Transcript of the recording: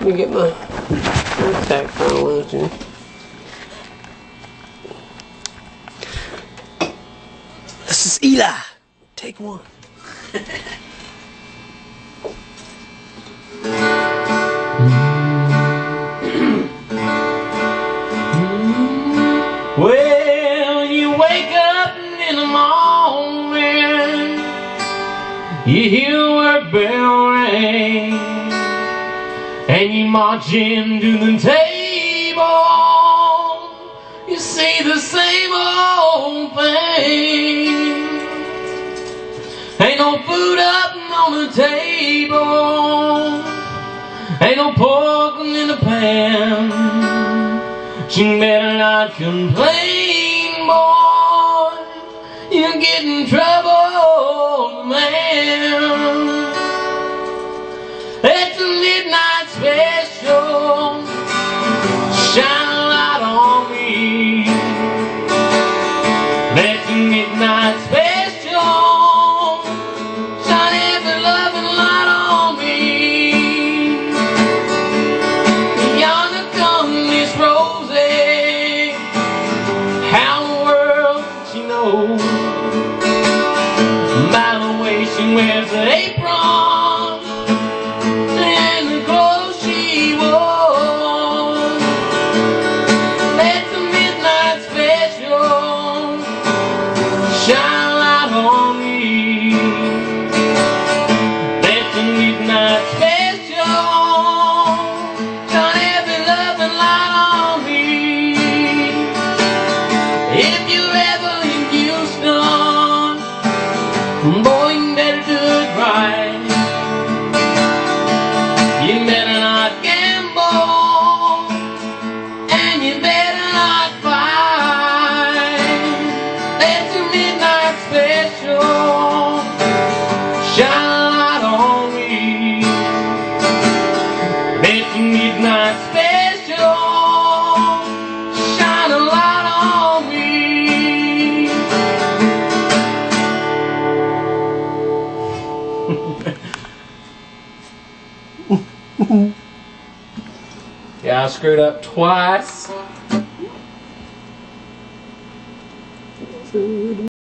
Let me get my saxophone out here. This is Eli. Take one. Well, you wake up in the morning, you hear a bell ring, and you march into the table. You see the same old thing. Ain't no food up on the table, ain't no pork in the pan. You better not complain, boy. You'll get in trouble, man. The wears an apron and the clothes she wore. That's a midnight special. Shine light on me. That's a midnight special. Shine every loving light on me. If you're ever in Houston, boy, a midnight special. Shine a light on me. A midnight special. Shine a light on me. yeah, I screwed up twice. food.